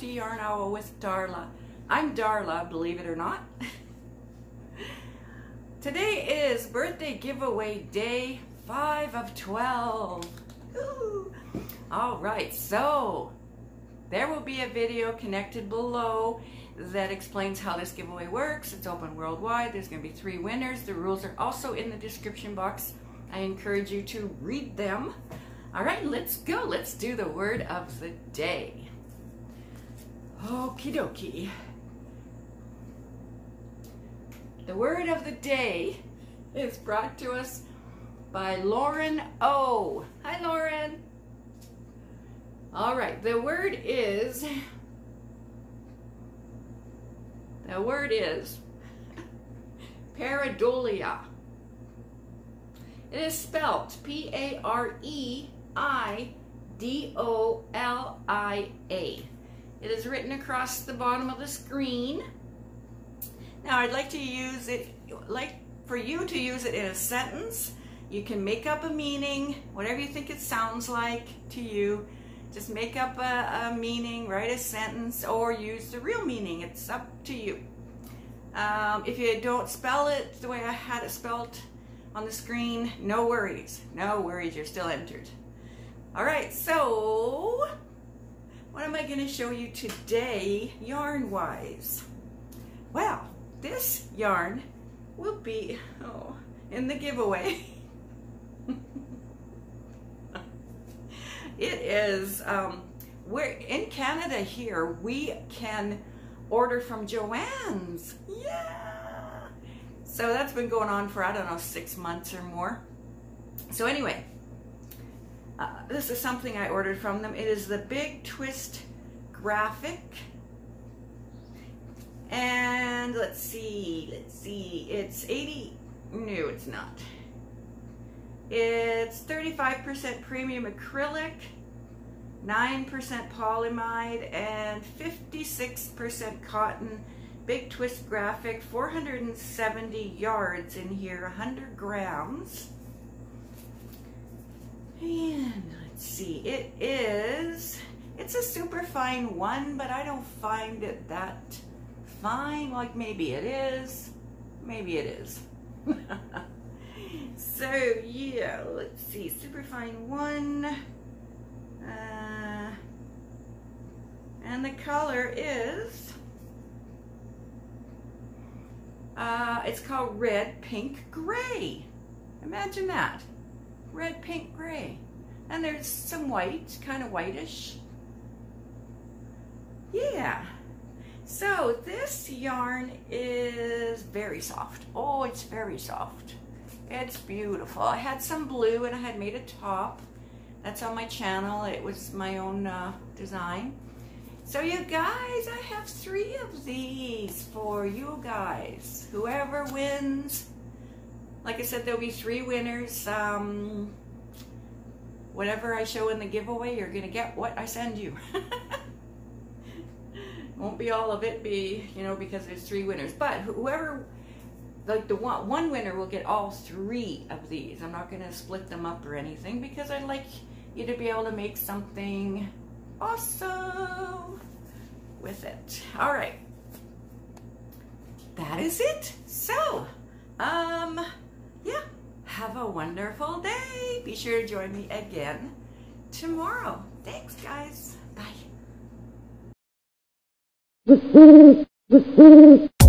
Crafty Yarn Owl with Darla. I'm Darla, believe it or not. Today is birthday giveaway day 5 of 12. Ooh. All right, so there will be a video connected below that explains how this giveaway works. It's open worldwide. There's going to be three winners. The rules are also in the description box. I encourage you to read them. All right, let's go. Let's do the word of the day. Okie dokie. The word of the day is brought to us by Lauren O. Hi, Lauren. All right, the word is, the word is pareidolia. It is spelled P-A-R-E I-D-O-L-I-A. It is written across the bottom of the screen. Now I'd like to use it, like for you to use it in a sentence. You can make up a meaning, whatever you think it sounds like to you. Just make up a, a meaning, write a sentence, or use the real meaning. It's up to you. Um, if you don't spell it the way I had it spelled on the screen, no worries. No worries, you're still entered. All right, so what am I going to show you today yarn-wise? Well, this yarn will be oh, in the giveaway. it is, um, we're in Canada here, we can order from Joann's. Yeah! So that's been going on for, I don't know, six months or more. So anyway, uh, this is something I ordered from them. It is the Big Twist Graphic. And let's see, let's see, it's 80, no it's not. It's 35% premium acrylic, 9% polyamide, and 56% cotton. Big Twist Graphic, 470 yards in here, 100 grams. And let's see, it is, it's a super fine one, but I don't find it that fine. Like maybe it is, maybe it is. so yeah, let's see, super fine one. Uh, and the color is, uh, it's called Red Pink Gray. Imagine that red, pink, gray. And there's some white, kind of whitish. Yeah. So this yarn is very soft. Oh, it's very soft. It's beautiful. I had some blue and I had made a top. That's on my channel. It was my own uh, design. So you guys, I have three of these for you guys. Whoever wins like I said, there'll be three winners. Um, whatever I show in the giveaway, you're going to get what I send you. Won't be all of it be, you know, because there's three winners. But whoever, like the one, one winner will get all three of these. I'm not going to split them up or anything because I'd like you to be able to make something awesome with it. All right. That is it. So, um, yeah, have a wonderful day. Be sure to join me again tomorrow. Thanks, guys. Bye.